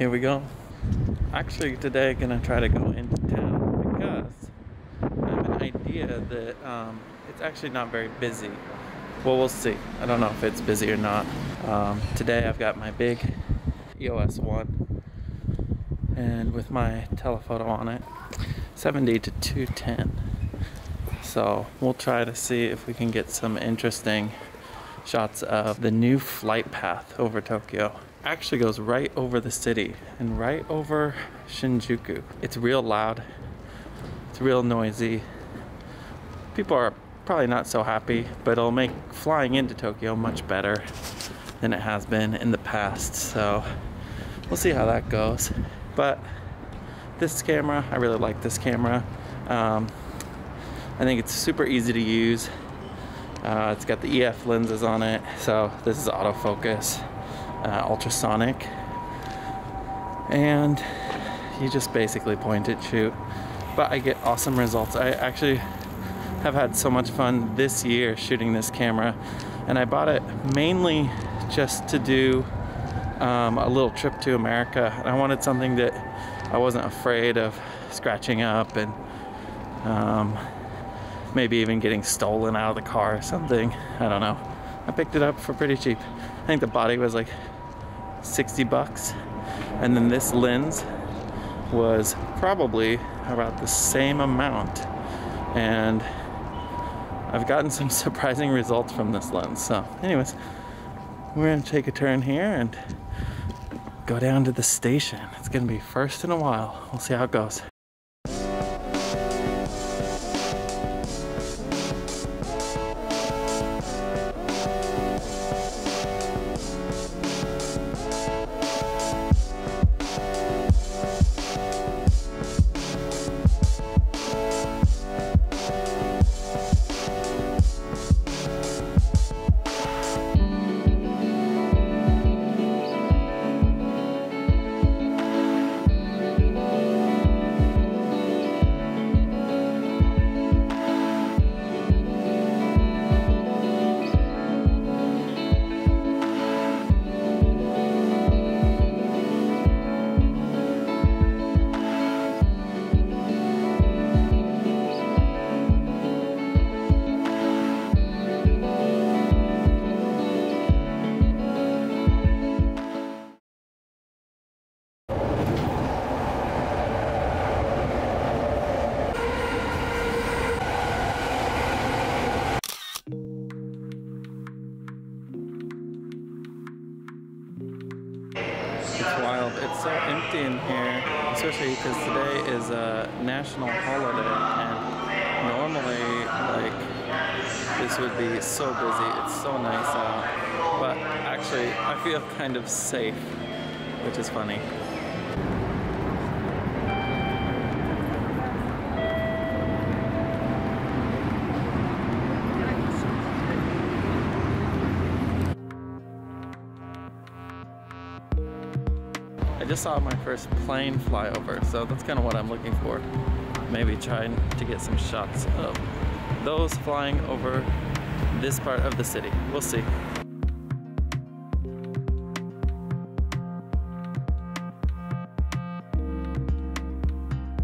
here we go. Actually, today I'm gonna try to go into town because I have an idea that um, it's actually not very busy. Well, we'll see. I don't know if it's busy or not. Um, today I've got my big EOS 1 and with my telephoto on it, 70 to 210. So we'll try to see if we can get some interesting shots of the new flight path over Tokyo. Actually goes right over the city and right over Shinjuku. It's real loud. It's real noisy. People are probably not so happy, but it'll make flying into Tokyo much better than it has been in the past. So we'll see how that goes. But this camera, I really like this camera. Um, I think it's super easy to use. Uh, it's got the EF lenses on it, so this is autofocus, uh, ultrasonic, and you just basically point it, shoot. But I get awesome results. I actually have had so much fun this year shooting this camera, and I bought it mainly just to do um, a little trip to America. And I wanted something that I wasn't afraid of scratching up and um, maybe even getting stolen out of the car or something. I don't know. I picked it up for pretty cheap. I think the body was like 60 bucks. And then this lens was probably about the same amount. And I've gotten some surprising results from this lens. So anyways, we're gonna take a turn here and go down to the station. It's gonna be first in a while. We'll see how it goes. Wild. It's so empty in here, especially because today is a national holiday, and normally, like, this would be so busy. It's so nice out, but actually, I feel kind of safe, which is funny. I just saw my first plane flyover, so that's kind of what I'm looking for. Maybe trying to get some shots of those flying over this part of the city. We'll see.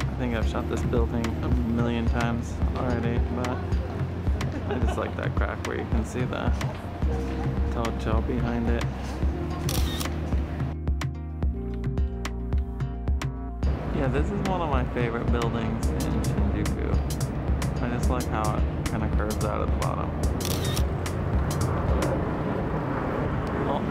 I think I've shot this building a million times already, but I just like that crack where you can see the tall Tocho behind it. Yeah, this is one of my favorite buildings in Shinjuku. I just like how it kind of curves out at the bottom. Oh.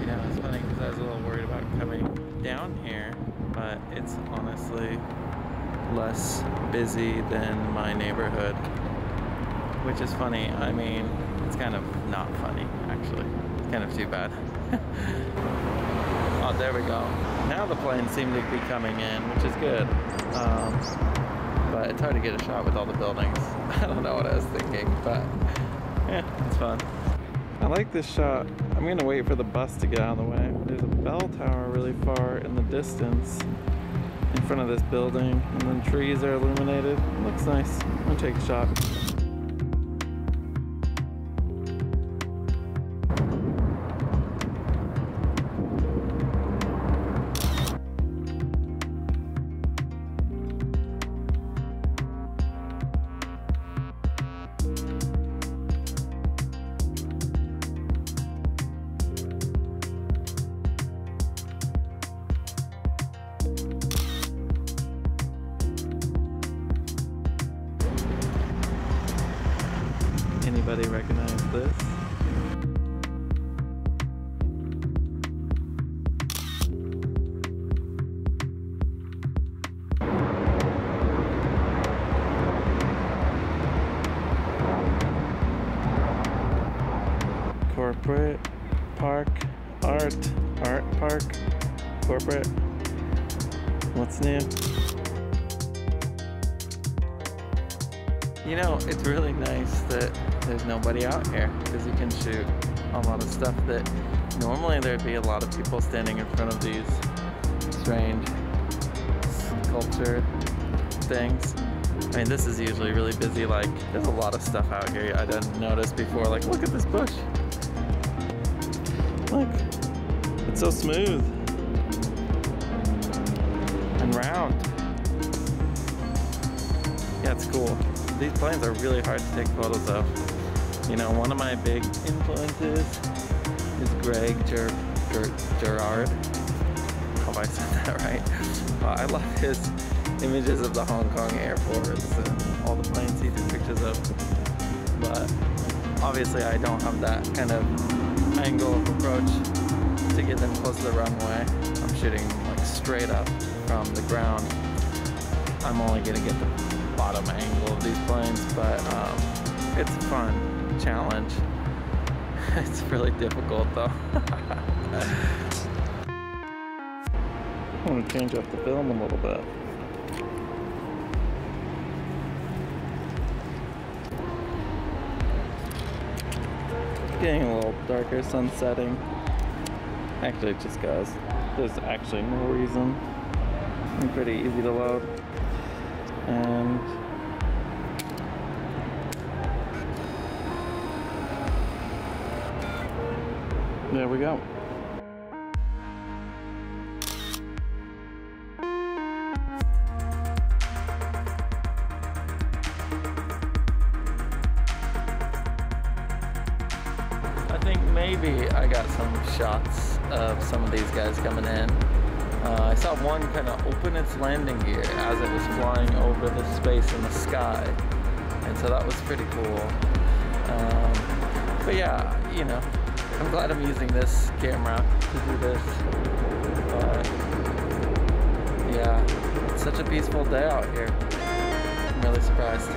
Yeah, it's funny because I was a little worried about coming down here, but it's honestly less busy than my neighborhood, which is funny. I mean, it's kind of not funny, actually. It's kind of too bad. oh, there we go. Now the planes seem to be coming in, which is good. Um, but it's hard to get a shot with all the buildings. I don't know what I was thinking, but yeah, it's fun. I like this shot I'm gonna wait for the bus to get out of the way. There's a bell tower really far in the distance in front of this building, and then trees are illuminated. Looks nice. I'm gonna take a shot. Anybody recognize this? Corporate Park Art Art Park Corporate What's new? You know, it's really nice that there's nobody out here because you can shoot a lot of stuff that normally there'd be a lot of people standing in front of these strange sculpture things. I mean, this is usually really busy. Like, there's a lot of stuff out here I didn't notice before. Like, look at this bush. Look, it's so smooth and round. Yeah, it's cool these planes are really hard to take photos of. You know, one of my big influences is Greg Ger Ger Girard. Hope I said that right. Uh, I love his images of the Hong Kong airports and all the planes he took pictures of. But obviously I don't have that kind of angle of approach to get them close to the runway. I'm shooting like straight up from the ground. I'm only gonna get the bottom angle of these planes, but um, it's a fun challenge. it's really difficult though. I want to change up the film a little bit. getting a little darker, sun setting. Actually, just goes. There's actually no reason. I'm pretty easy to load and there we go. I think maybe I got some shots of some of these guys coming in. Uh, I saw one kind of open its landing gear as it was flying over the space in the sky. And so that was pretty cool. Um, but yeah, you know, I'm glad I'm using this camera to do this. But yeah, it's such a peaceful day out here. I'm really surprised.